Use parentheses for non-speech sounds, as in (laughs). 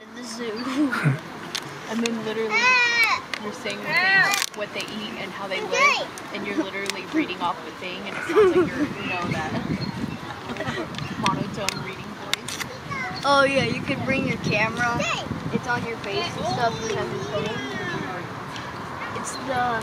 in the zoo. (laughs) I mean, literally you're saying what they, what they eat and how they live, and you're literally reading off the thing, and it sounds like you're, you know, that (laughs) monotone reading voice. oh yeah, you could bring your camera. It's on your face and stuff. It's the